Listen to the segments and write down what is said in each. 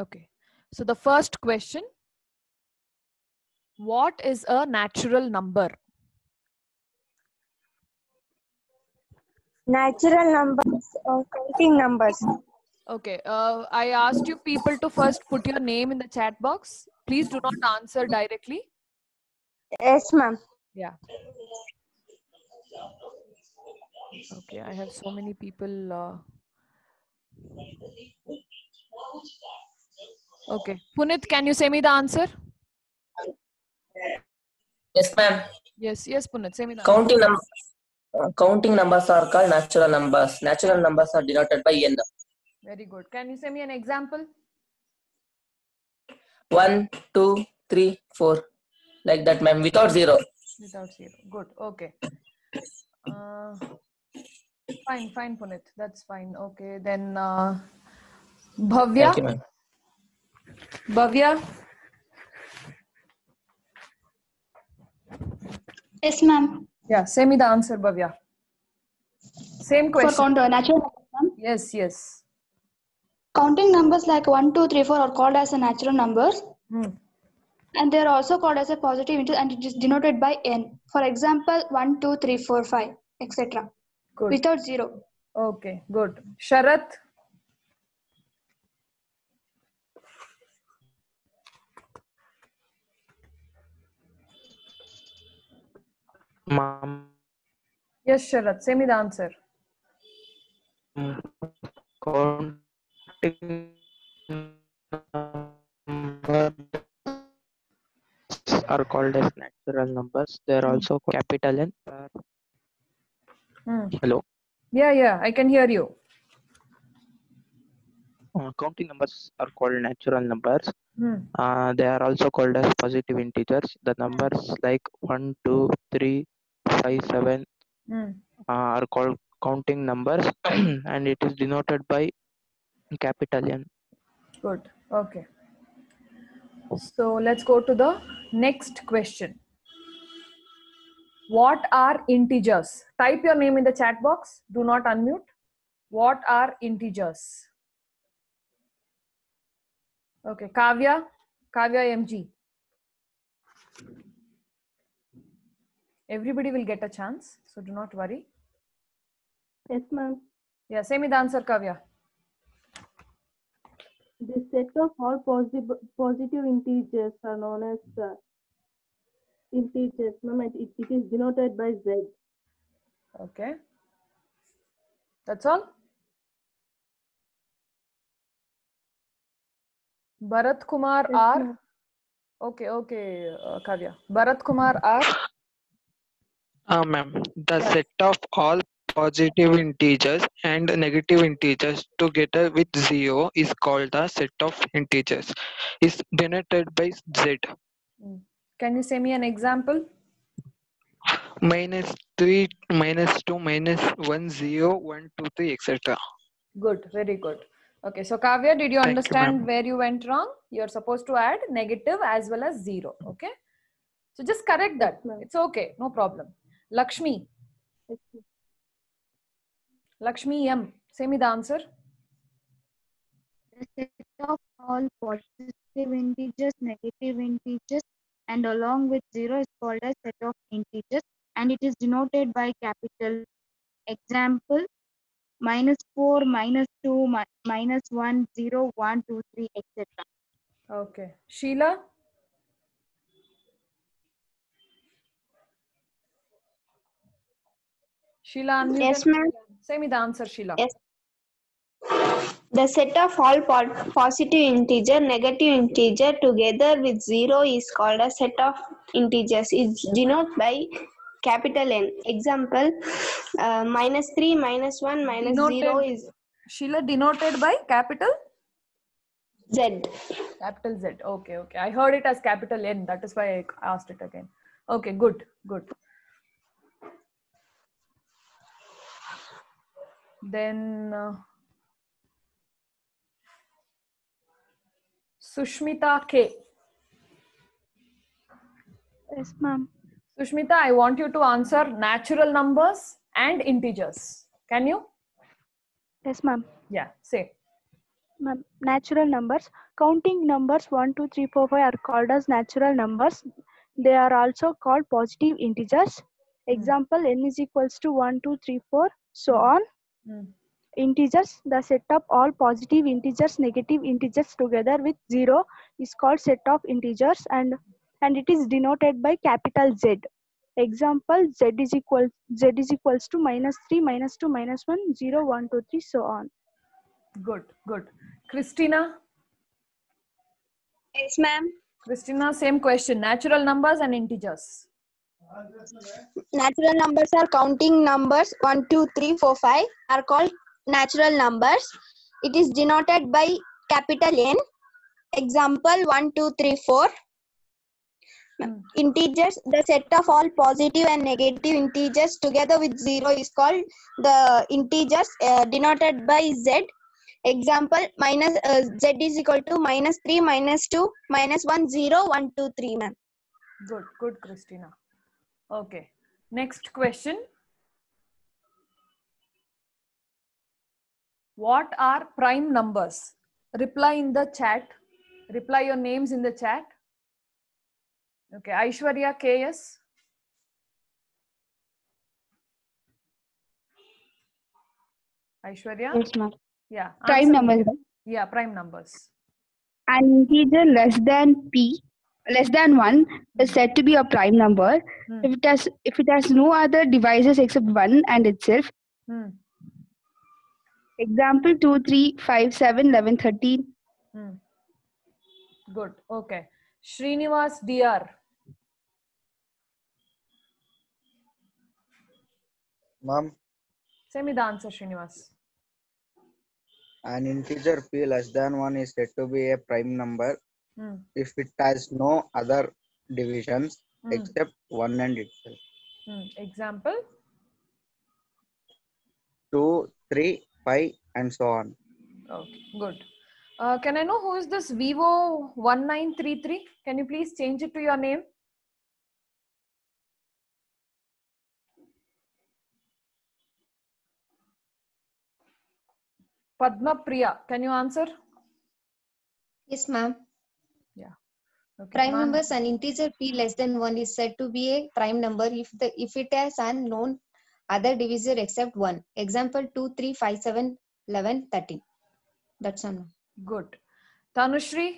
Okay. So the first question What is a natural number? Natural numbers or counting numbers. Okay. Uh, I asked you people to first put your name in the chat box. Please do not answer directly. Yes, ma'am. Yeah. Okay. I have so many people. Uh... Okay. Punit, can you say me the answer? Yes, ma'am. Yes. Yes, Punit. Say me the answer. Counting num uh, counting numbers are called natural numbers. Natural numbers are denoted by n. Very good. Can you say me an example? One, two, three, four, like that, ma'am. Without zero. Without zero. Good. Okay. Uh, fine, fine, Punit. That's fine. Okay. Then uh, Bhavya. Bhavya. Yes, ma'am. Yeah. Say me the answer, Bhavya. Same question. count uh, natural numbers. Yes. Yes. Counting numbers like 1, 2, 3, 4 are called as a natural numbers Hmm. and they are also called as a positive integer and it is denoted by n. For example, 1, 2, 3, 4, 5, etc. Good. Without zero. Okay. Good. Sharath. Ma'am, Yes, Sharath. Say me the answer. counting numbers are called as natural numbers. They are also called capital N. Hmm. Hello. Yeah. Yeah. I can hear you. Uh, counting numbers are called natural numbers. Hmm. Uh, they are also called as positive integers. The numbers like 1, 2, 3, 5, 7 Hmm. uh, are called counting numbers and it is denoted by capital N. Good. Okay. So let's go to the next question. What are integers? Type your name in the chat box. Do not unmute. What are integers? Okay, Kavya, Kavya MG. Everybody will get a chance, so do not worry. Yes, ma'am. Yeah, say me the answer, Kavya. The set of all positive positive integers are known as uh, integers, ma'am, it, it is denoted by z. Okay. That's all? Bharat Kumar Yes, R. Okay, okay, uh, Kavya. Bharat Kumar R. Uh, ma'am, the Yeah. set of all positive integers and negative integers together with zero is called the set of integers. Is denoted by z. Can you say me an example? Minus three, minus two, minus one, zero, one, two, three, etc. Good, very good. Okay, so Kavya, did you Thank you, understand ma'am. where you went wrong? You're supposed to add negative as well as zero. Okay. So just correct that. ma'am. It's okay, no problem. Lakshmi, Lakshmi M. Say me the answer. the set of all positive integers, negative integers, and along with zero is called a set of integers, and it is denoted by capital. Example: minus four, minus two, mi- minus one, zero, one, two, three, etc. Okay. Sheila, Sheila, Yes, ma'am. Say me the answer, Sheila. Yes. The set of all positive integer, negative integer together with zero is called a set of integers. It's denoted by capital N. Example, uh, minus 3, minus 1, minus 0 Denoted- is Sheila denoted by capital Z. capital Z. Okay, okay. I heard it as capital N. That is why I asked it again. Okay, good, good. Then uh, Sushmita K. Yes, ma'am. Sushmita, I want you to answer natural numbers and integers. Can you? Yes, ma'am. Yeah, say. Ma'am, natural numbers. Counting numbers 1, 2, 3, 4, 5 are called as natural numbers. They are also called positive integers. Example n is equals to 1, 2, 3, 4, so on. Hmm. Integers, the set of all positive integers, negative integers together with 0 is called set of integers and, and it is denoted by capital Z. Example z is equal z is equals to minus 3, minus 2, minus 1, 0, 1, 2, 3, so on. Good, good. Christina, Yes, ma'am. Christina, same question. Natural numbers and integers. Natural numbers are counting numbers 1, 2, 3, 4, 5 are called natural numbers. It is denoted by capital N. Example 1, 2, 3, 4. Hmm. Integers, the set of all positive and negative integers together with 0 is called the integers uh, denoted by Z. Example minus uh, Z is equal to minus 3, minus 2, minus 1, 0, 1, 2, 3, ma'am. Good, good, Christina. Okay. Next question. What are prime numbers? Reply in the chat. Reply your names in the chat. Okay. Aishwarya KS. Aishwarya? Yes, ma'am. Yeah. Prime numbers. Yeah, prime numbers. Integer less than p, less than one, is said to be a prime number Hmm. if it has if it has no other divisors except one and itself. Hmm. Example 2, 3, 5, 7, 11, 13. Hmm. Good. Okay. Srinivas DR. Ma'am, Say me the answer, Srinivas. an integer p less than 1 is said to be a prime number Hmm. if it has no other divisions Hmm. except 1 and itself. Hmm. Example. 2, 3, 5 and so on. Okay. Good. Uh, can I know who is this Vivo 1933? Can you please change it to your name? Padma Priya, can you answer? Yes, ma'am. Okay. Prime Man- numbers an integer p less than 1 is said to be a prime number if the if it has an known other divisor except 1. Example 2, 3, 5, 7, 11, 13. That's all. Good. Tanushri?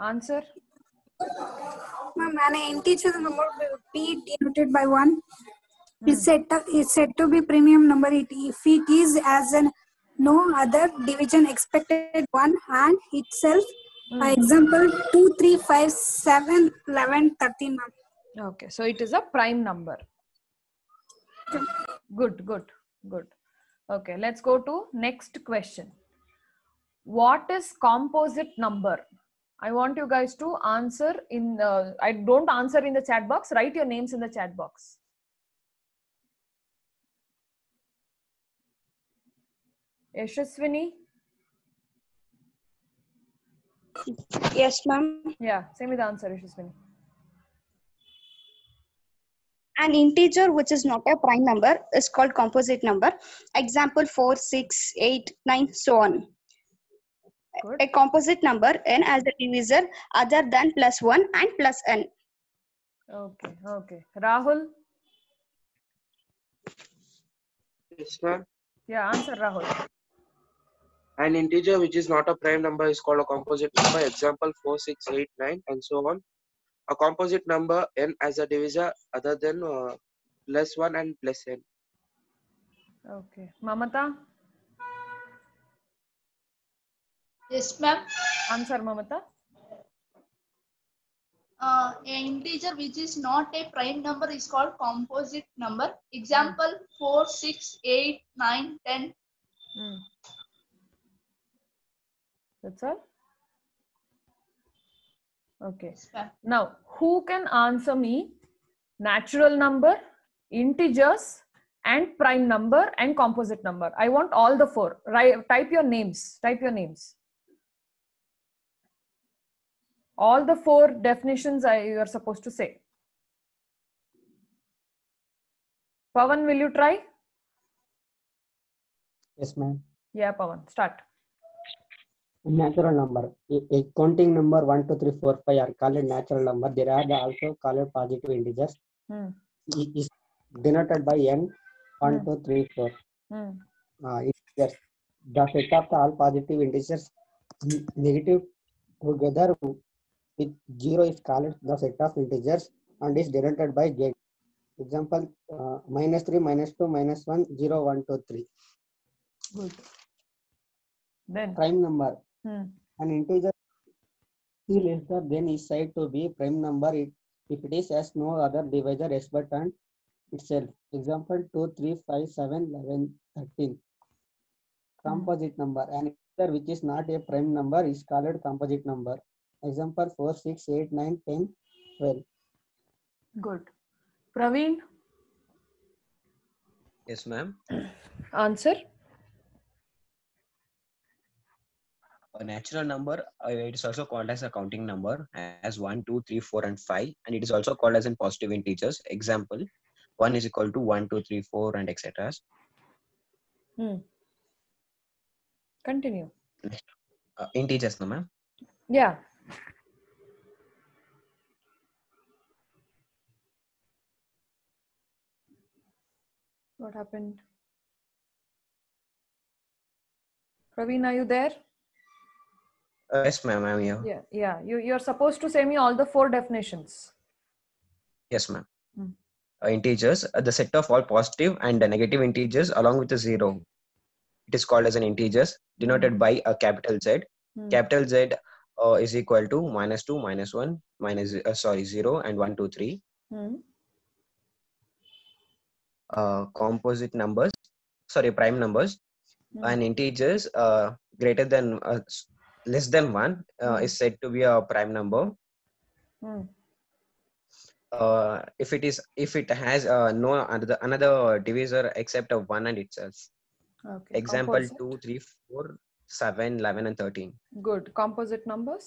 Answer? Ma'am, an integer number p denoted by 1 Hmm. is said to, is said to be premium number it, if it is as an no other division expected 1 and itself. Uh, example 2, 3, 5, 7, 11, 13. Ma'am. Okay, so it is a prime number. Good, good, good. Okay, let's go to next question. What is composite number? I want you guys to answer in, uh, I don't answer in the chat box, write your names in the chat box. Yashaswini? Yes, ma'am. Yeah, same with the answer, Yashaswini. An integer which is not a prime number is called composite number. Example 4, 6, 8, 9, so on. Good. A composite number n as a divisor other than plus 1 and plus n. Okay, okay. Rahul? Yes, ma'am. Yeah, answer Rahul. An integer which is not a prime number is called a composite number. Example 4, 6, 8, 9, and so on. A composite number n as a divisor other than uh, plus 1 and plus n. Okay. Mamata? Yes, ma'am. Answer Mamata. Uh, an integer which is not a prime number is called composite number. Example 4, 6, 8, 9, 10. Hmm. That's all? Okay. ma'am. Now, who can answer me natural number, integers, and prime number and composite number? I want all the four. Write, type your names. Type your names. All the four definitions I, you are supposed to say. Pavan, will you try? Yes, ma'am. Yeah, Pavan, start. Natural number. A, counting number 1, 2, 3, 4, 5 are called natural number. There are also called positive integers. Hmm. I- is denoted by n 1, Hmm. 2, 3, 4. Hmm. Uh, integers. The set of the all positive integers negative together with 0 is called the set of integers and is denoted by z. Example uh, minus 3, minus 2, minus 1, 0, 1, 2, 3. Good. Then. Prime number. Hmm. An integer c lesser than is said to be prime number it, if it is has no other divisor except and itself. Example 2, 3, 5, 7, 11, 13. Composite number. An integer which is not a prime number is called composite number. Example 4, 6, 8, 9, 10, 12. Good. Praveen, Yes, ma'am. answer. A natural number, uh, it is also called as a counting number as 1, 2, 3, 4, and 5. And it is also called as in positive integers. Example, 1 is equal to 1, 2, 3, 4, and etc. Hmm. Continue. Uh, integers, no, ma'am. Yeah. What happened? Praveen, are you there? Uh, yes, ma'am, I'm here. Yeah, yeah. You you're supposed to say me all the four definitions. Yes, ma'am. Hmm. Uh, integers, uh, the set of all positive and negative integers along with a zero. It is called as an integers denoted by a capital Z. Hmm. Capital Z uh, is equal to minus 2, minus 1, minus, uh, sorry, 0, and 1, 2, 3. Hmm. Uh, composite numbers, sorry, prime numbers, Hmm. and integers uh, greater than, uh, less than 1 uh, Hmm. is said to be a prime number. Hmm. uh, if it is if it has uh, no another another divisor except of one and itself Okay. example Composite. two, three, four, seven, eleven, and 13 Good. Composite numbers.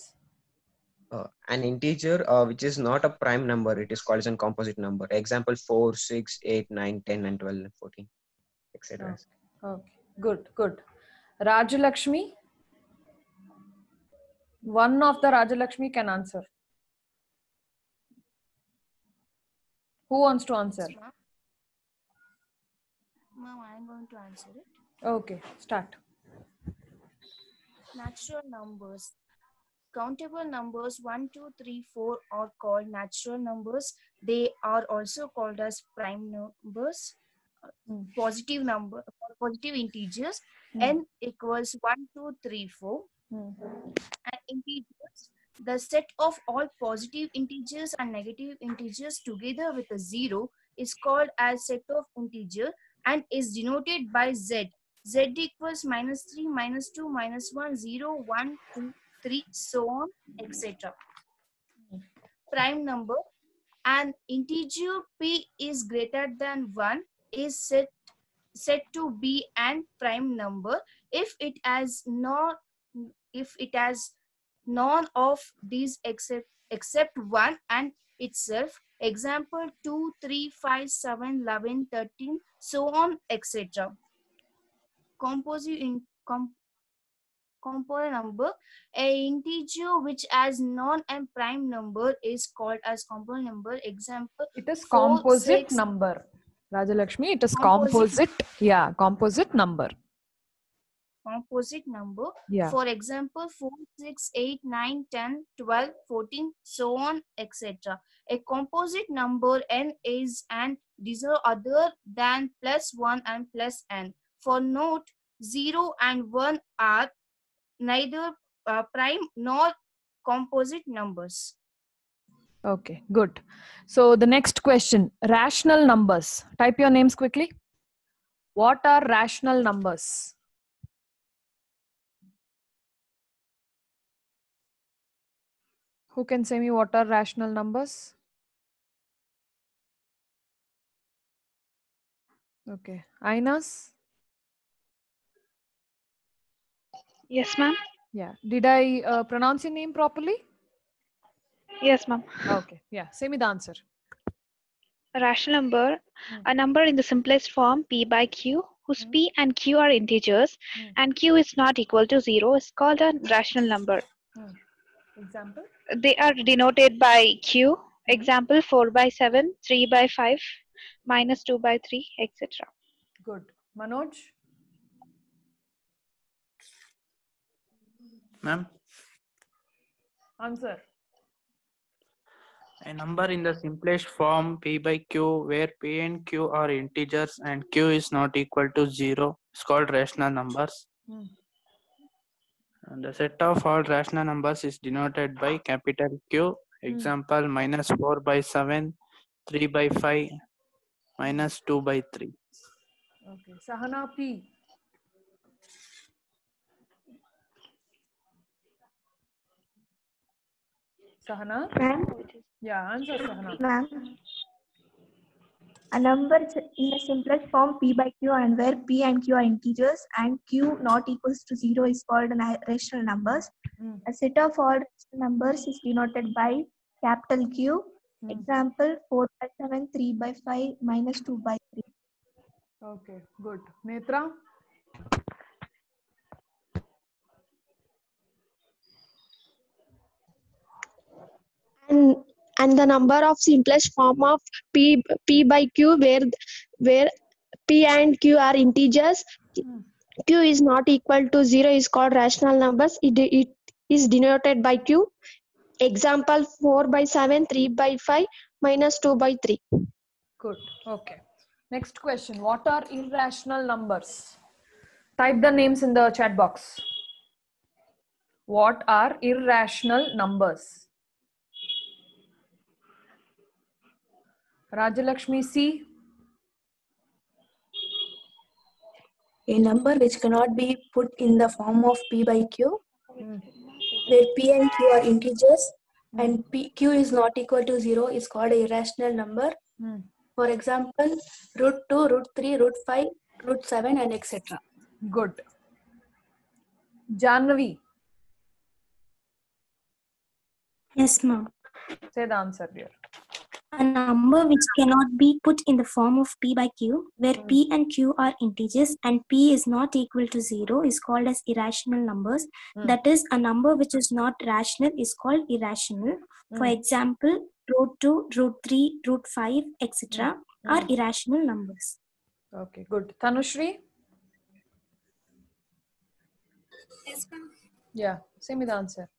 uh, an integer uh, which is not a prime number it is called as a composite number example 4 6 8 9 10 and 12 and 14 etc Okay. Okay. Good. Good. Rajalakshmi. One of the Rajalakshmi can answer. Who wants to answer? Ma'am, I am going to answer it. Okay. Start. Natural numbers. Countable numbers 1, 2, 3, 4 are called natural numbers. They are also called as prime numbers. uh, Positive number, positive integers. n equals 1, 2, 3, 4. And integers, the set of all positive integers and negative integers together with a zero is called as set of integer and is denoted by z. z equals minus 3, minus 2, minus 1, 0, 1, 2, 3, so on, etc. Prime number, an integer p is greater than 1 is set, set to be an prime number if it has not if it has none of these except except one and itself example 2 3 5 7 11 13 so on etc composite in com, component number a integer which has non and prime number is called as component number example It is four, composite six, number. Rajalakshmi, it is Composite. composite. Yeah, composite number. Composite number. Yeah. For example, 4, 6, 8, 9, 10, 12, 14, so on, etc. A composite number n is an divisor other than plus 1 and plus n. For note, 0 and 1 are neither uh, prime nor composite numbers. Okay, good. So the next question rational numbers. Type your names quickly. What are rational numbers? Who can say me what are rational numbers? Okay, Ainas? Yes, ma'am. Yeah. Did I uh, pronounce your name properly? Yes, ma'am. Okay, yeah. Say me the answer. A rational number, hmm. a number in the simplest form, p by q, whose hmm. p and q are integers hmm. and q is not equal to 0 is called a rational number. Example? They are denoted by q, example 4 by 7, 3 by 5, minus 2 by 3, etc. Good. Manoj? Ma'am, Answer. a number in the simplest form p by q where p and q are integers and q is not equal to 0 is called rational numbers. Hmm. And the set of all rational numbers is denoted by capital Q. Hmm. Example minus 4 by 7, 3 by 5, minus 2 by 3. Okay. Sahana P. Sahana? Ma'am? Yeah, answer Sahana. Ma'am, a number in the simplest form p by q and where p and q are integers and q not equals to 0 is called an rational numbers. Hmm. A set of all rational numbers is denoted by capital Q. Example 4 by 7, 3 by 5, minus 2 by 3. Okay, good. Netra? and and the number of simplest form of p p by q where where p and q are integers q is not equal to 0 is called rational numbers it, it is denoted by q example 4 by 7 3 by 5 minus 2 by 3 Good. Okay. Next question. What are irrational numbers? Type the names in the chat box. What are irrational numbers? Rajalakshmi C. A number which cannot be put in the form of p by q, Hmm. where p and q are integers and p, q is not equal to 0 is called a irrational number. Hmm. For example, root 2, root 3, root 5, root 7 and etc. Good. Janvi. Yes, ma'am. Say the answer here. A number which cannot be put in the form of p by q, where p and q are integers and p is not equal to 0 is called as irrational numbers. Hmm. That is, a number which is not rational is called irrational. For Hmm. example, root 2, root 3, root 5, etc. are Hmm. irrational numbers. Okay, good. Tanushri? Yes, ma'am. Yeah, say me the answer.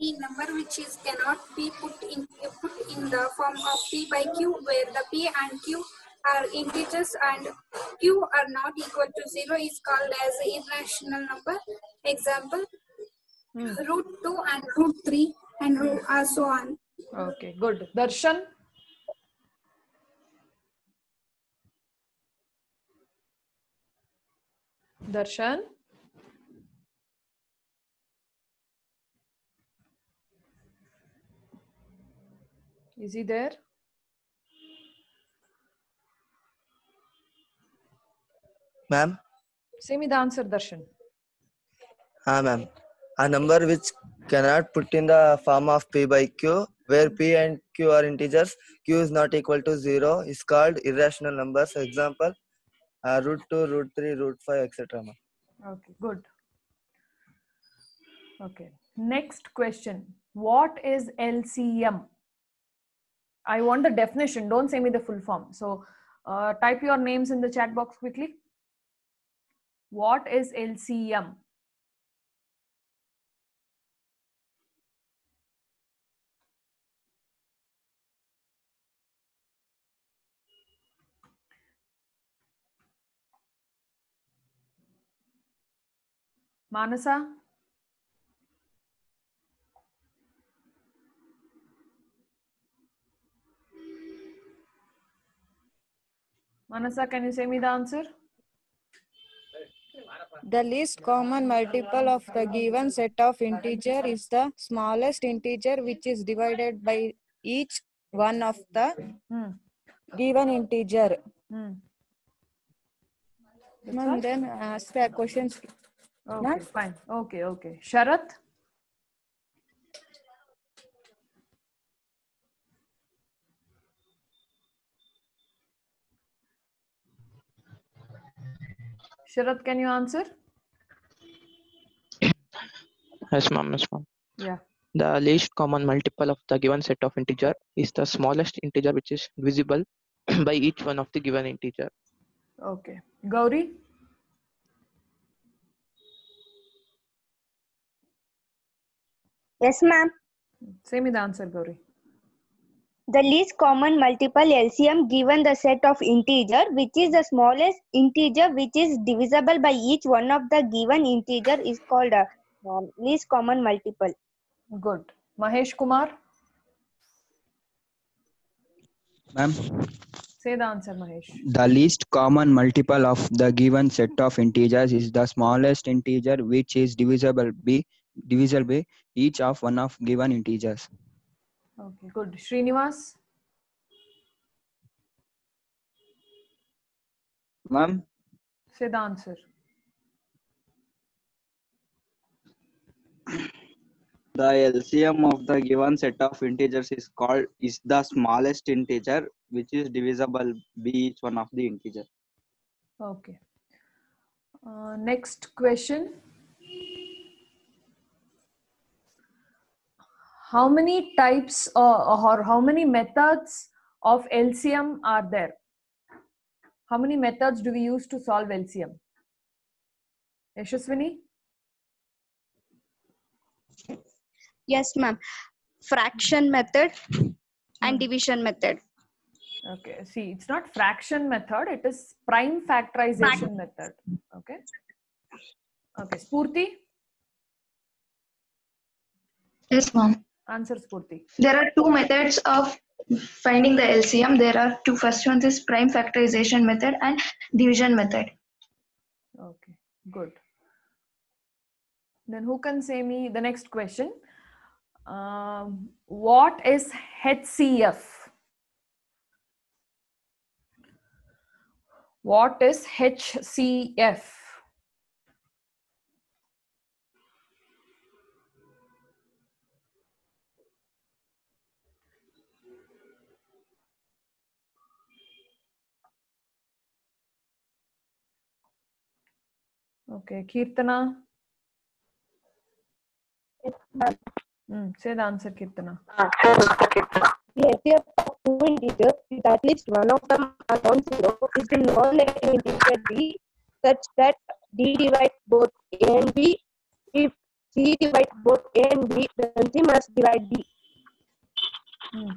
A number which is cannot be put in put in the form of p by q, where the p and q are integers and q are not equal to zero is called as irrational number. Example: root two and root three and root, uh, so on. Okay, good. Darshan? Darshan? Is he there? Ma'am? Say me the answer, Darshan. Ah, ma'am. A number which cannot put in the form of p by q, where p and q are integers, q is not equal to 0, is called irrational numbers. Example, uh, root 2, root 3, root 5, etc. Okay, good. Okay, next question. What is LCM? I want the definition. Don't say me the full form. So uh, type your names in the chat box quickly. What is LCM? Manasa? Manasa, can you say me the answer? The least common multiple of the given set of integer is the smallest integer which is divided by each one of the Hmm. given integer. Hmm. Ma'am, then ask the questions. Okay, fine. Okay, okay. Sharat? Sharat, can you answer? Yes, ma'am. Yes, ma'am. Yeah. The least common multiple of the given set of integer is the smallest integer which is divisible by each one of the given integer. Okay. Gauri? Yes, ma'am. Say me the answer, Gauri. The least common multiple LCM given the set of integer which is the smallest integer which is divisible by each one of the given integer is called a um, least common multiple. Good. Mahesh Kumar? Ma'am, Say the answer, Mahesh. the least common multiple of the given set of integers is the smallest integer which is divisible by divisible by each of one of given integers. Okay, good. Srinivas? Ma'am, Say the answer. the LCM of the given set of integers is called is the smallest integer which is divisible by each one of the integer. Okay. Uh, next question. How many types uh, or how many methods of LCM are there? How many methods do we use to solve LCM? Yashaswini? Yes, ma'am. Fraction method and division method. Okay, see, it's not fraction method, it is prime factorization method. Okay. Okay, Spurti? Yes, ma'am. Answer Spurti. There are two methods of finding the LCM. There are two. First one is prime factorization method and division method. Okay, good. Then who can say me the next question? Um, what is HCF? What is HCF? Okay, Kirtana. Mm, say the answer, Kirtana. The LCM of two integers with at least one of them are non-zero is the non-negative integer d such that d divides both a and b. If c divides both a and b, then c must divide d. Hmm.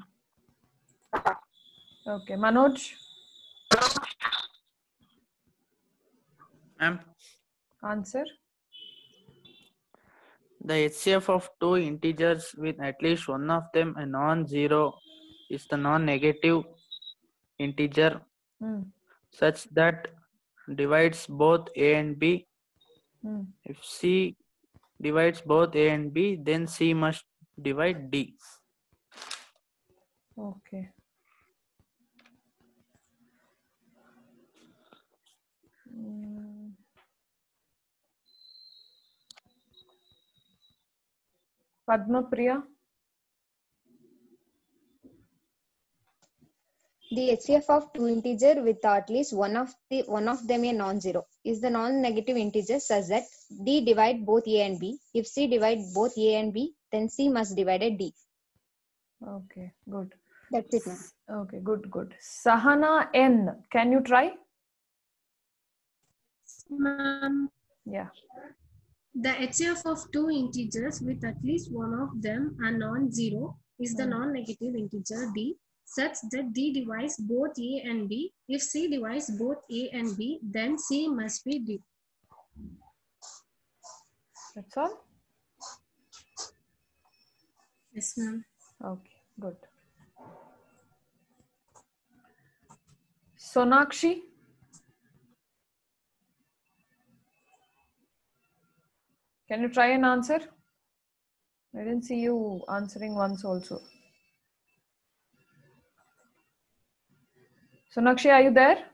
Okay, Manoj, Ma'am, answer. the HCF of two integers with at least one of them a non-zero is the non-negative integer Hmm. such that divides both a and b. Hmm. If c divides both a and b, then c must divide d. Okay. Padma Priya. The HCF of two integer with at least one of the one of them a non-zero is the non-negative integer such that d divide both a and b. If c divide both a and b, then c must divide d. Okay, good. That's it, ma'am. Okay, good, good. Sahana N, can you try? Ma'am, Yeah. The HCF of two integers with at least one of them a non-zero is the Hmm. non-negative integer d such that d divides both a and b. If c divides both a and b, then c must be d. That's all? Yes, ma'am. Okay, good. Sonakshi? Can you try and answer? I didn't see you answering once also. Sonakshi, are you there?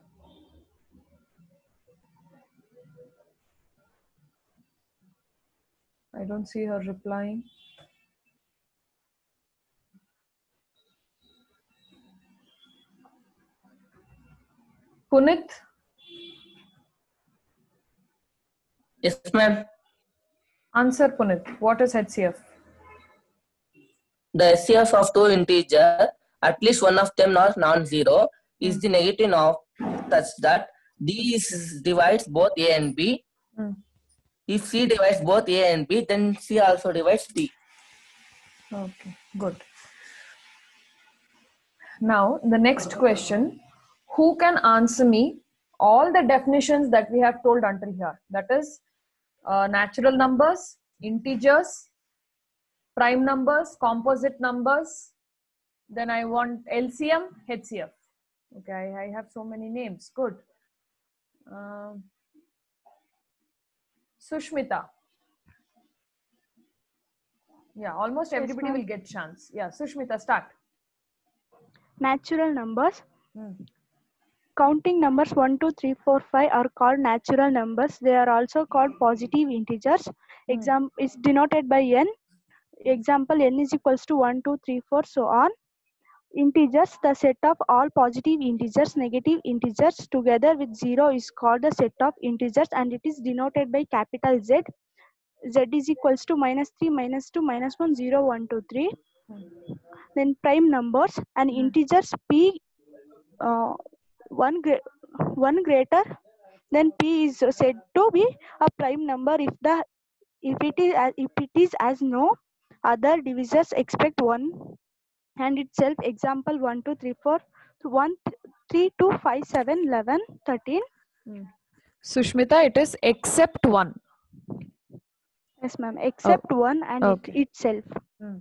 I don't see her replying. Punit? Yes, ma'am. Answer, Punit. What is HCF? The HCF of two integers, at least one of them not non-zero, is the negative of such that D is, divides both A and B. Hmm. If C divides both A and B, then C also divides D. Okay, good. Now, the next question Who can answer me all the definitions that we have told until here? That is, uh, natural numbers, integers, prime numbers, composite numbers. Then I want LCM, HCF. Okay, I, I have so many names. Good. Um Sushmita. Yeah, almost Yes, everybody will get chance. Yeah, Sushmita, start. Natural numbers. Hmm. Counting numbers 1, 2, 3, 4, 5 are called natural numbers. They are also called positive integers. Hmm. Exam is denoted by n. Example n is equals to 1, 2, 3, 4, so on. Integers, the set of all positive integers, negative integers together with 0 is called the set of integers and it is denoted by capital Z. Z is equals to minus 3, minus 2, minus 1, 0, 1, 2, 3. Hmm. Then prime numbers and hmm. integers p uh, one gre- one greater then p is said to be a prime number if the if it is as, if it is as no other divisors except one. And itself example 1 2 3 4 1 3 2 5 7 11 13 Sushmita, it is except one. yes ma'am. Except one and it itself. Hmm.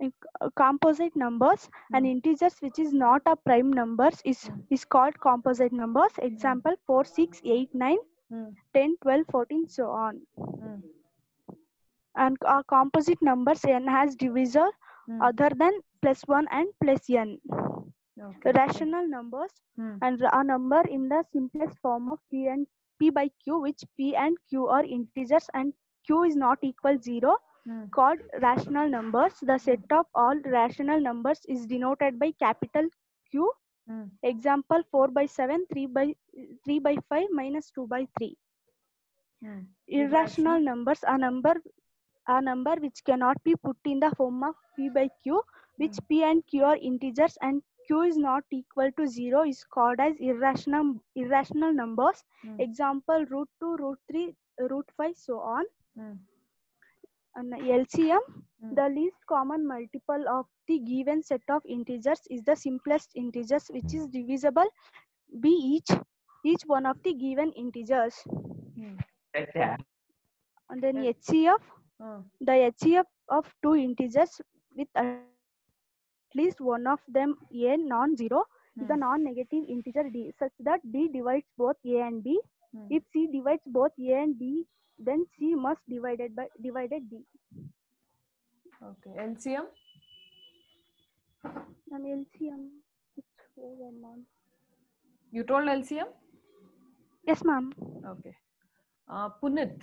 C- composite numbers and integers which is not a prime numbers is is called composite numbers example 4 6 8 9 Hmm. 10 12 14 so on Hmm. and uh, composite numbers n has divisor Hmm. other than plus 1 and plus n Okay. rational numbers Hmm. and a number in the simplest form of p and p by q which p and q are integers and q is not equal 0 Hmm. called rational numbers. The set of all rational numbers is denoted by capital q. Hmm. example 4 by 7 3 by 3 by 5 minus 2 by 3 Hmm. irrational numbers are number a number which cannot be put in the form of p by q which p and q are integers and q is not equal to 0 is called as irrational irrational numbers. Example root 2 root 3 root 5 so on Hmm. and lcm the least common multiple of the given set of integers is the simplest integers which is divisible by each each one of the given integers. And then hcf Hmm. the hcf of two integers with at least one of them a non-zero is a non-negative integer d such that d divides both a and b Hmm. if c divides both a and b then c must divided by divided d Okay. LCM? and lcm it's over ma'am You told LCM? yes ma'am Okay. Uh, Punit.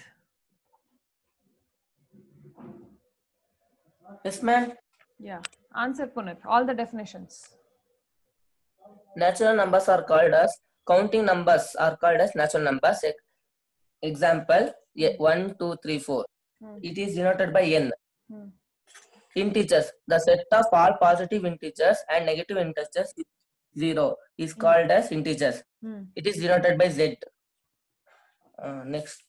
Yes, ma'am. Yeah. Answer Punit. All the definitions. Natural numbers are called as counting numbers are called as natural numbers. Example, yeah, 1, 2, 3, 4. Hmm. It is denoted by n. Hmm. Integers, the set of all positive integers and negative integers 0 is called as integers. Hmm. It is denoted by z. Uh, next,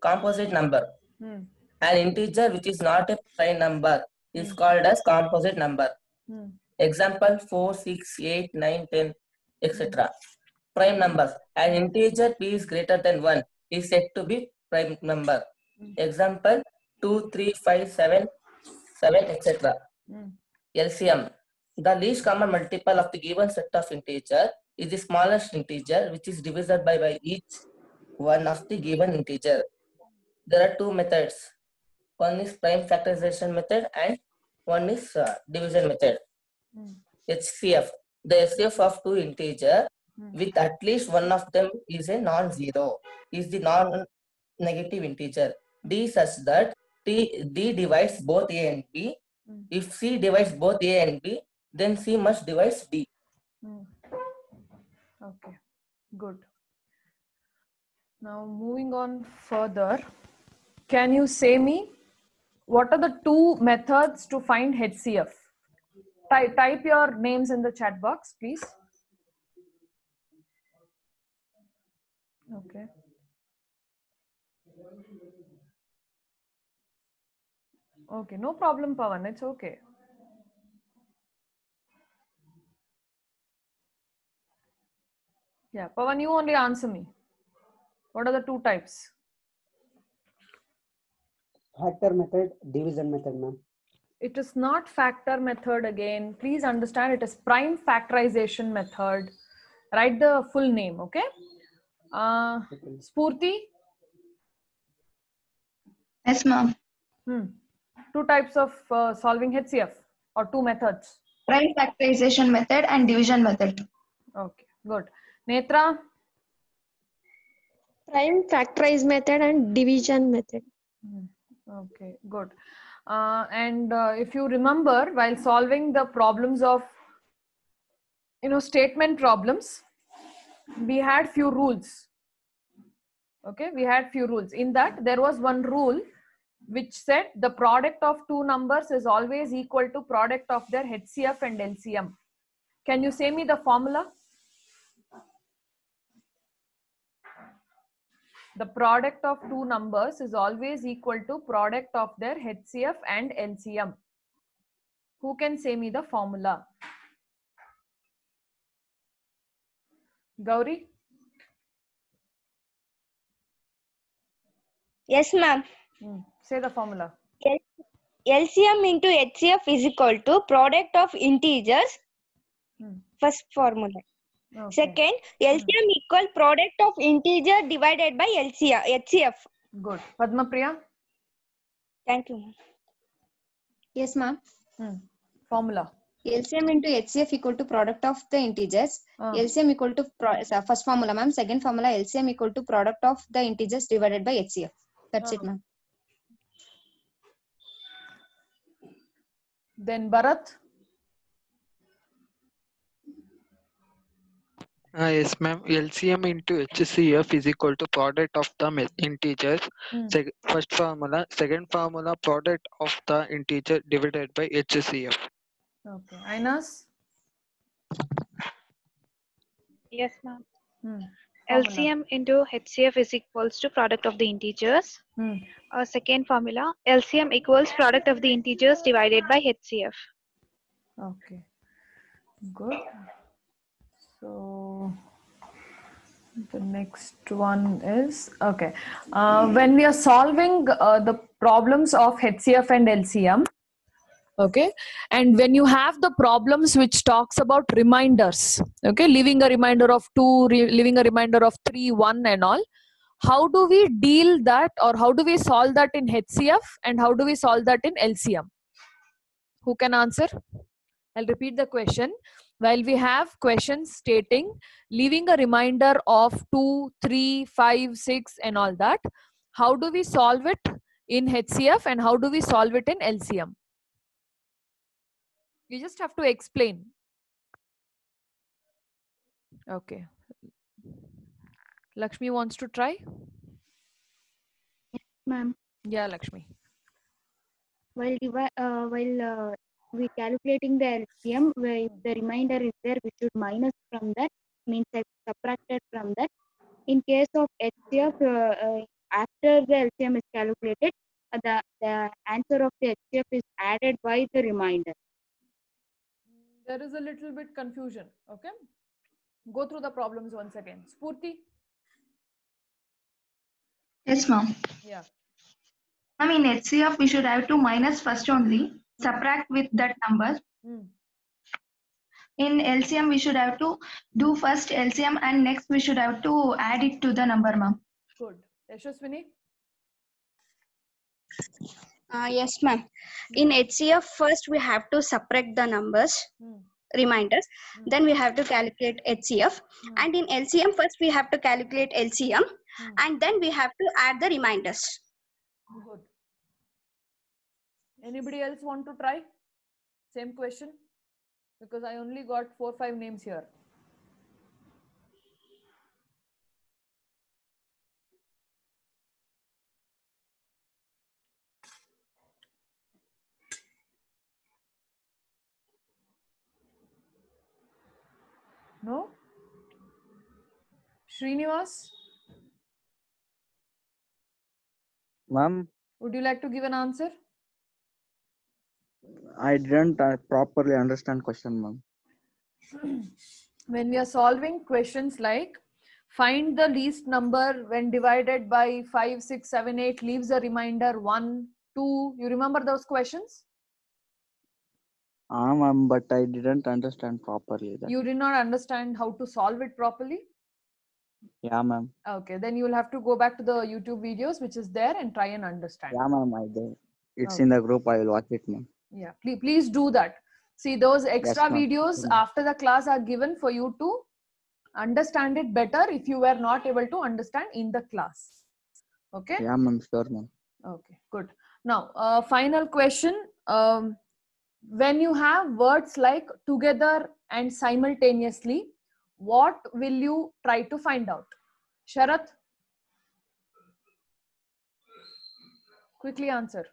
composite number. Hmm. An integer which is not a prime number is called as composite number. Hmm. Example 4, 6, 8, 9, 10, etc. Prime numbers. An integer p is greater than 1 is said to be prime number. Example 2, 3, 5, 7, 7, etc. Hmm. LCM. The least common multiple of the given set of integer is the smallest integer which is divisible by, by each one of the given integer. There are two methods. One is prime factorization method and one is uh, division method. Hmm. HCF. The HCF of two integer. With at least one of them is a non-zero, is the non-negative integer. D such that T, D divides both A and B. Hmm. If C divides both A and B, then C must divide D. Hmm. Okay. Good. Now, moving on further, can you say me what are the two methods to find HCF? Ty- type your names in the chat box, please. Okay. Okay, no problem, Pawan. It's okay. Yeah, Pawan, you only answer me. What are the two types? Factor method, division method, ma'am. It is not factor method again. Please understand it is prime factorization method. Write the full name, okay? Uh, Spurti? Yes, ma'am. Hmm. Two types of uh, solving HCF or two methods. Prime factorization method and division method. Okay, good. Netra? Prime factorize method and division method. Hmm. Okay, good. Uh, and uh, if you remember, while solving the problems of, you know, statement problems, we had few rules. Okay, we had few rules. In that, there was one rule which said the product of two numbers is always equal to product of their HCF and LCM. Can you say me the formula? the product of two numbers is always equal to product of their HCF and LCM. Who can say me the formula? Gauri? Yes, ma'am. Hmm. Say the formula. LCM into HCF is equal to product of integers. Hmm. First formula. Okay. Second, LCM hmm. equal product of integer divided by LCM, HCF. Good. Padma Priya? Thank you. ma'am. Yes, ma'am. Hmm. Formula. LCM into HCF equal to product of the integers. Ah. LCM equal to pro- so first formula, ma'am. Second formula, LCM equal to product of the integers divided by HCF. That's it, Ah. ma'am. Then Bharat? Uh, yes, ma'am. LCM into HCF is equal to product of the integers. Sec- first formula. Second formula, product of the integer divided by HCF. Okay. Ainas? Yes, ma'am. Hmm. LCM into HCF is equals to product of the integers. Hmm. Uh, second formula, LCM equals product of the integers divided by HCF. Okay. Good. So the next one is okay. Uh, when we are solving uh, the problems of HCF and LCM, okay, and when you have the problems which talks about reminders, okay, leaving a reminder of two, re- leaving a reminder of three, one, and all. How do we deal that, or how do we solve that in HCF, and how do we solve that in LCM? Who can answer? I'll repeat the question. While we have questions stating leaving a reminder of 2, 3, 5, 6 and all that, how do we solve it in HCF and how do we solve it in LCM? You just have to explain. Okay. Lakshmi wants to try? Ma'am, Yeah, Lakshmi. while uh, while uh, we calculating the LCM, where the remainder is there, we should minus from that, means that subtracted from that. In case of HCF, uh, uh, after the LCM is calculated, uh, the, the answer of the HCF is added by the remainder. There is a little bit confusion. Okay. Go through the problems once again. Spurti? Yes, ma'am. Yeah. I mean, HCF, we should have to minus first only, subtract with that number. Hmm. In LCM, we should have to do first LCM and next we should have to add it to the number, ma'am. Good. Yashaswini? Uh, yes, ma'am. In HCF, first we have to subtract the numbers, hmm. reminders. Hmm. Then we have to calculate HCF. Hmm. And in LCM, first we have to calculate LCM. And then we have to add the reminders. Good. Anybody else want to try? Same question? Because I only got four, five names here. Srinivas, Ma'am, would you like to give an answer? I didn't uh, properly understand question, ma'am. when we are solving questions like find the least number when divided by 5 6 7 8 leaves a remainder 1 2 you remember those questions Ah, ma'am, but I didn't understand properly. That. you did not understand how to solve it properly Yeah, ma'am. okay then you will have to go back to the youtube videos which is there and try and understand Yeah, ma'am. I did. It's Okay. in the group. I will watch it, ma'am. yeah please, please do that see those extra ma'am. videos Mm. after the class are given for you to understand it better if you were not able to understand in the class okay Yeah, ma'am. Sure, ma'am. Okay, good. Now, uh, final question. Um, when you have words like together and simultaneously, what will you try to find out? Sharat? Quickly answer.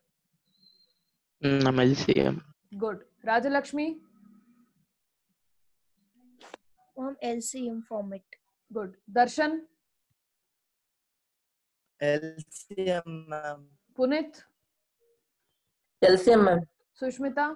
Mm, I'm LCM. Good. Rajalakshmi? Mom, LCM format. Good. Darshan? LCM, ma'am. Punit? LCM, ma'am. Sushmita?